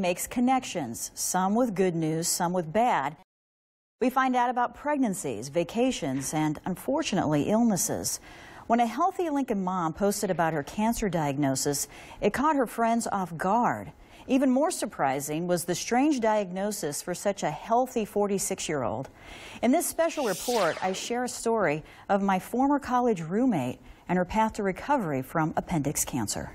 makes connections, some with good news, some with bad. We find out about pregnancies, vacations, and unfortunately, illnesses. When a healthy Lincoln mom posted about her cancer diagnosis, it caught her friends off guard. Even more surprising was the strange diagnosis for such a healthy 46-year-old. In this special report, I share a story of my former college roommate and her path to recovery from appendix cancer.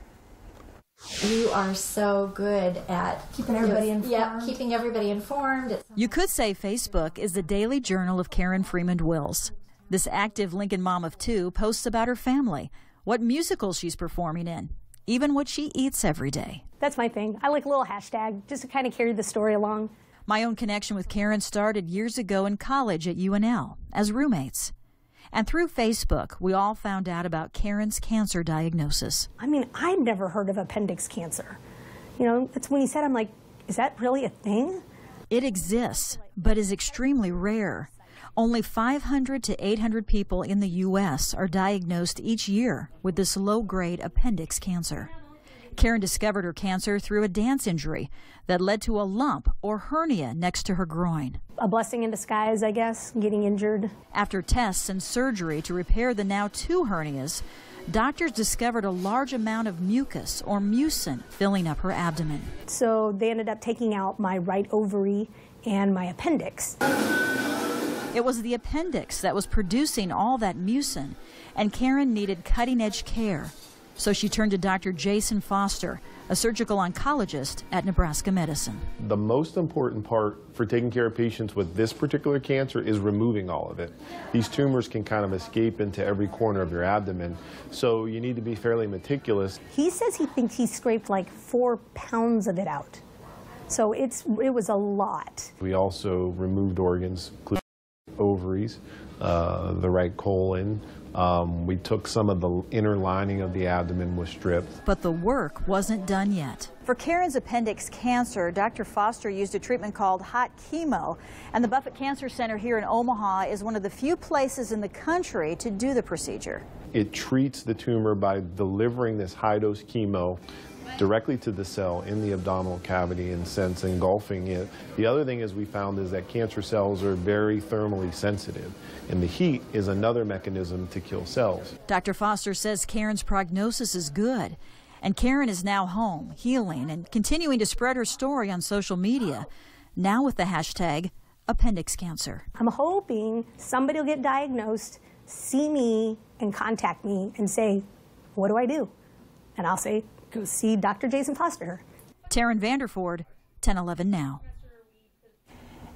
You are so good at keeping everybody informed. Yeah, keeping everybody informed. You could say Facebook is the daily journal of Karen Freeman Wills. This active Lincoln mom of two posts about her family, what musicals she's performing in, even what she eats every day. That's my thing. I like a little hashtag just to kind of carry the story along. My own connection with Karen started years ago in college at UNL as roommates. And through Facebook, we all found out about Karen's cancer diagnosis. I mean, I'd never heard of appendix cancer. You know, that's when he said, I'm like, is that really a thing? It exists, but is extremely rare. Only 500 to 800 people in the U.S. are diagnosed each year with this low grade appendix cancer. Karen discovered her cancer through a dance injury that led to a lump or hernia next to her groin. A blessing in disguise, I guess, getting injured. After tests and surgery to repair the now two hernias, doctors discovered a large amount of mucus or mucin filling up her abdomen. So they ended up taking out my right ovary and my appendix. It was the appendix that was producing all that mucin, and Karen needed cutting edge care. So she turned to Dr. Jason Foster, a surgical oncologist at Nebraska Medicine. The most important part for taking care of patients with this particular cancer is removing all of it. These tumors can kind of escape into every corner of your abdomen, so you need to be fairly meticulous. He says he thinks he scraped like four pounds of it out. So it's, it was a lot. We also removed organs, including ovaries, uh, the right colon. Um, we took some of the inner lining of the abdomen was stripped. But the work wasn't done yet. For Karen's appendix cancer, Dr. Foster used a treatment called hot chemo, and the Buffett Cancer Center here in Omaha is one of the few places in the country to do the procedure. It treats the tumor by delivering this high-dose chemo directly to the cell in the abdominal cavity and sense engulfing it. The other thing is we found is that cancer cells are very thermally sensitive and the heat is another mechanism to kill cells. Dr. Foster says Karen's prognosis is good and Karen is now home, healing and continuing to spread her story on social media, now with the hashtag appendix cancer. I'm hoping somebody will get diagnosed, see me, and contact me and say, what do I do? And I'll say, go see Dr. Jason Foster. Taryn Vanderford, 1011 Now.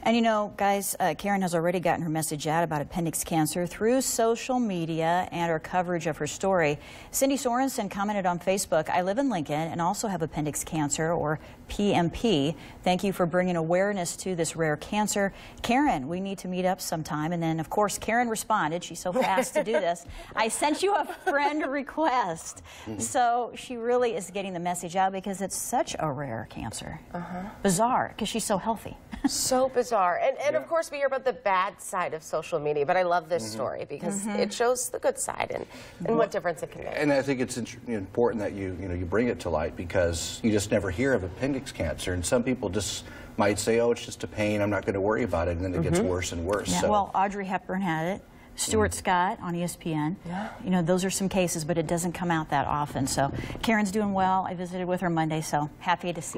And you know, guys, uh, Karen has already gotten her message out about appendix cancer through social media and her coverage of her story. Cindy Sorensen commented on Facebook, I live in Lincoln and also have appendix cancer or PMP. Thank you for bringing awareness to this rare cancer. Karen, we need to meet up sometime. And then, of course, Karen responded. She's so fast to do this. I sent you a friend request. So she really is getting the message out because it's such a rare cancer. Uh -huh. Bizarre because she's so healthy. so bizarre. And, and yeah. of course, we hear about the bad side of social media, but I love this mm -hmm. story because mm -hmm. it shows the good side and, and what difference it can make. And I think it's important that you, you, know, you bring it to light because you just never hear of appendix cancer. And some people just might say, oh, it's just a pain, I'm not going to worry about it, and then it mm -hmm. gets mm-hmm. worse and worse. Yeah. So. Well, Audrey Hepburn had it. Stuart mm. Scott on ESPN. Yeah. You know, those are some cases, but it doesn't come out that often. So Karen's doing well. I visited with her Monday, so happy to see Great.